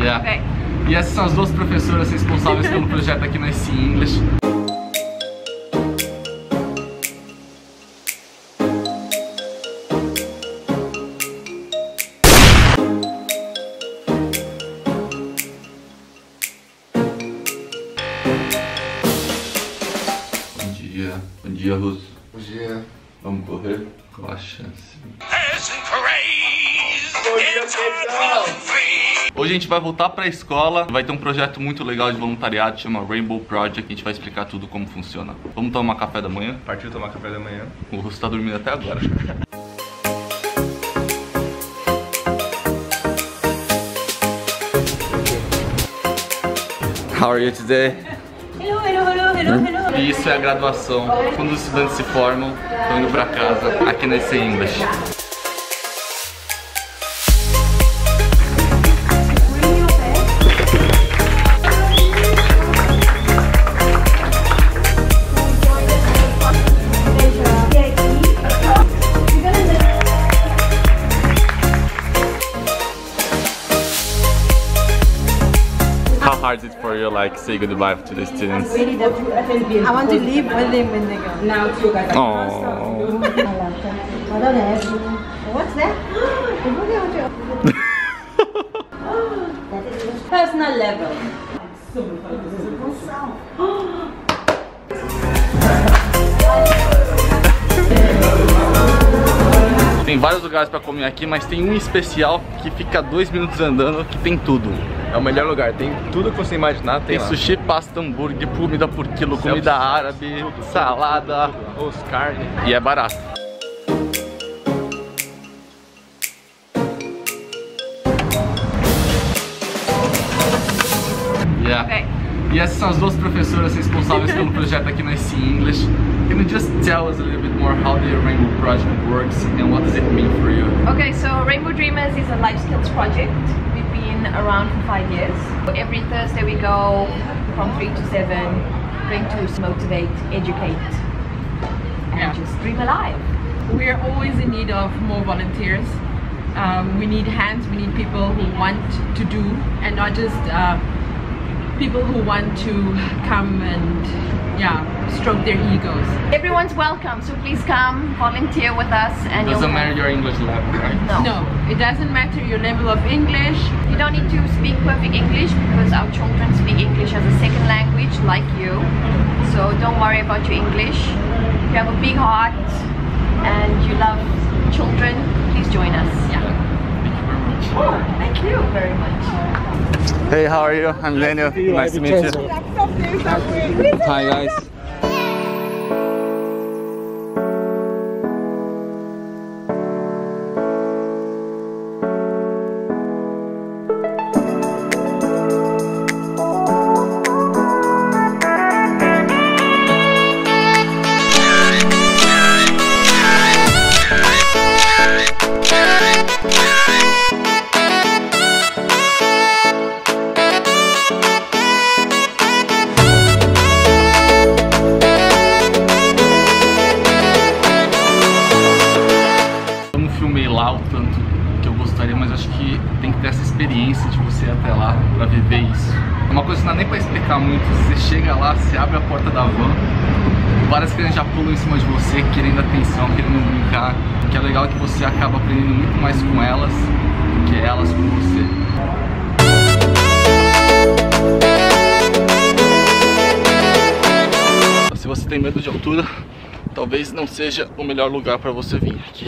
Yeah. Okay. E essas são as duas professoras responsáveis pelo projeto aqui na SC English. Bom dia, bom dia, Russo. Bom dia. Vamos correr? Qual a chance? Hoje a gente vai voltar pra escola, vai ter um projeto muito legal de voluntariado, chama Rainbow Project, a gente vai explicar tudo como funciona. Vamos tomar café da manhã? Partiu tomar café da manhã. O Russo tá dormindo até agora. How are you today? Hello, hello, hello, hello, hello. E isso é a graduação. Quando os estudantes se formam, estão indo pra casa, aqui na SC English. For you, like, say goodbye to the students? I want to leave with them when they go. Oh. What's that? Personal level. Tem vários lugares pra comer aqui, mas tem um especial que fica dois minutos andando, que tem tudo. É o melhor lugar, tem tudo que você imaginar, tem, Tem lá. sushi, pasta, hambúrguer, comida por quilo, comida árabe, salada Os carne. e é barato. Yeah. E essas são as duas professoras responsáveis pelo projeto aqui na SC English. Can you just tell us a little bit more how the Rainbow Project works and what does it mean for you? Okay, so Rainbow Dreamers is a life skills project. We've been around for five years. Every Thursday we go from three to seven, going to motivate, educate, and Yeah. just dream alive. We are always in need of more volunteers. Um, we need hands, we need people who want to do and not just uh, people who want to come and yeah, stroke their egos. Everyone's welcome, so please come volunteer with us, and it Doesn't you'll matter your English level, right? No. No, it doesn't matter your level of English. You don't need to speak perfect English because our children speak English as a second language, like you. So don't worry about your English. If you have a big heart and you love children, please join us. Yeah. Thank you very much. Thank you very much. Hey, how are you? I'm Daniel. Nice to meet you. Hi guys. Lá o tanto que eu gostaria, mas acho que tem que ter essa experiência de você ir até lá pra viver isso. É uma coisa que não dá nem pra explicar muito. Você chega lá, você abre a porta da van, várias crianças já pulam em cima de você, querendo atenção, querendo brincar. O que é legal é que você acaba aprendendo muito mais com elas do que elas com você. Se você tem medo de altura, talvez não seja o melhor lugar para você vir aqui.